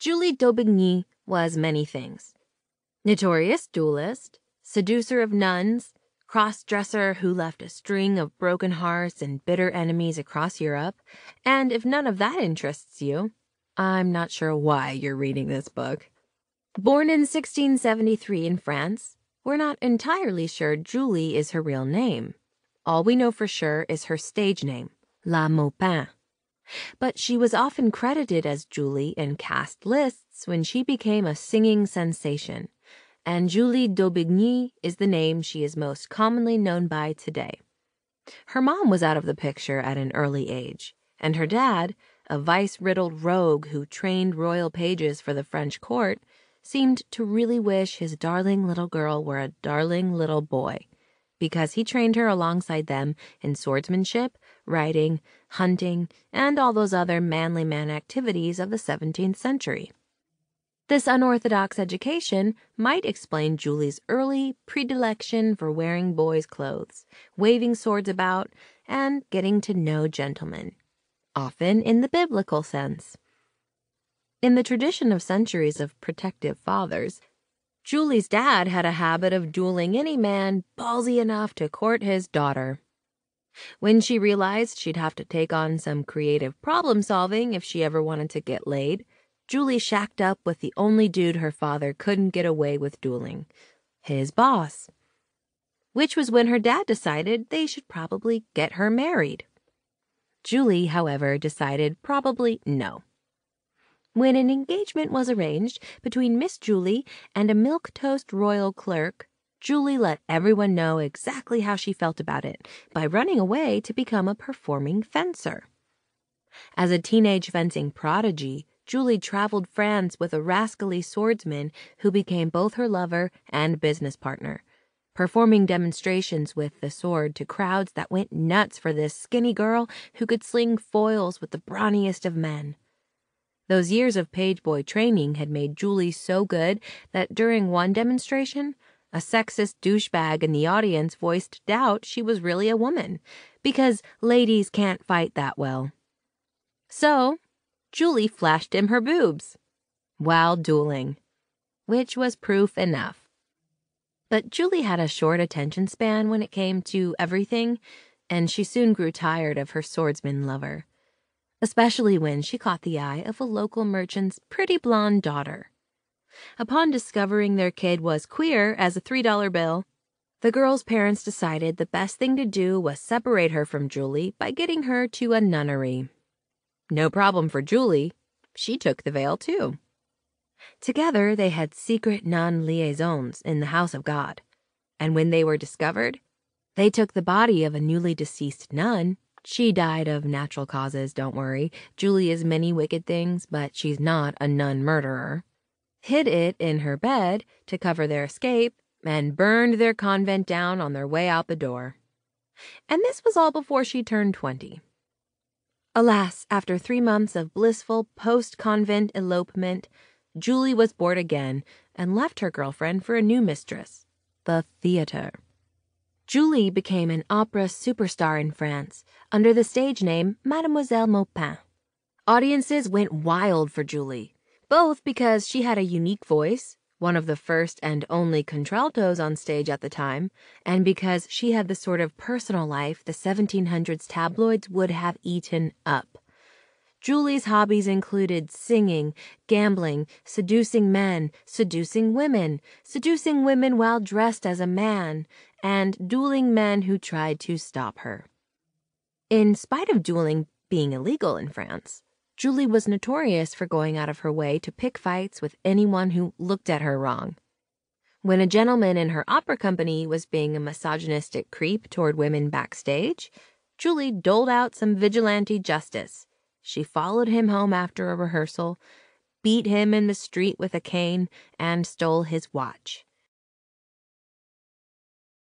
Julie d'Aubigny was many things notorious duelist, seducer of nuns, cross dresser who left a string of broken hearts and bitter enemies across Europe, and if none of that interests you, I'm not sure why you're reading this book. Born in 1673 in France, we're not entirely sure Julie is her real name. All we know for sure is her stage name, La Maupin. But she was often credited as Julie in cast lists when she became a singing sensation, and Julie d'Aubigny is the name she is most commonly known by today. Her mom was out of the picture at an early age, and her dad, a vice riddled rogue who trained royal pages for the French court, seemed to really wish his darling little girl were a darling little boy, because he trained her alongside them in swordsmanship, riding, hunting, and all those other manly man activities of the 17th century. This unorthodox education might explain Julie's early predilection for wearing boys' clothes, waving swords about, and getting to know gentlemen, often in the biblical sense. In the tradition of centuries of protective fathers, Julie's dad had a habit of dueling any man ballsy enough to court his daughter. When she realized she'd have to take on some creative problem solving if she ever wanted to get laid, Julie shacked up with the only dude her father couldn't get away with dueling his boss. Which was when her dad decided they should probably get her married. Julie, however, decided probably no. When an engagement was arranged between Miss Julie and a milk toast royal clerk, Julie let everyone know exactly how she felt about it by running away to become a performing fencer. As a teenage fencing prodigy, Julie traveled France with a rascally swordsman who became both her lover and business partner, performing demonstrations with the sword to crowds that went nuts for this skinny girl who could sling foils with the brawniest of men. Those years of page boy training had made Julie so good that during one demonstration, a sexist douchebag in the audience voiced doubt she was really a woman, because ladies can't fight that well. So, Julie flashed him her boobs while dueling, which was proof enough. But Julie had a short attention span when it came to everything, and she soon grew tired of her swordsman lover especially when she caught the eye of a local merchant's pretty blonde daughter. Upon discovering their kid was queer as a $3 bill, the girl's parents decided the best thing to do was separate her from Julie by getting her to a nunnery. No problem for Julie. She took the veil too. Together, they had secret nun liaisons in the house of God. And when they were discovered, they took the body of a newly deceased nun she died of natural causes, don't worry. Julie is many wicked things, but she's not a nun murderer. Hid it in her bed to cover their escape, and burned their convent down on their way out the door. And this was all before she turned 20. Alas, after three months of blissful post convent elopement, Julie was bored again and left her girlfriend for a new mistress, the theater. Julie became an opera superstar in France under the stage name Mademoiselle Maupin. Audiences went wild for Julie, both because she had a unique voice, one of the first and only contraltos on stage at the time, and because she had the sort of personal life the 1700s tabloids would have eaten up. Julie's hobbies included singing, gambling, seducing men, seducing women, seducing women while dressed as a man, and dueling men who tried to stop her. In spite of dueling being illegal in France, Julie was notorious for going out of her way to pick fights with anyone who looked at her wrong. When a gentleman in her opera company was being a misogynistic creep toward women backstage, Julie doled out some vigilante justice she followed him home after a rehearsal, beat him in the street with a cane, and stole his watch.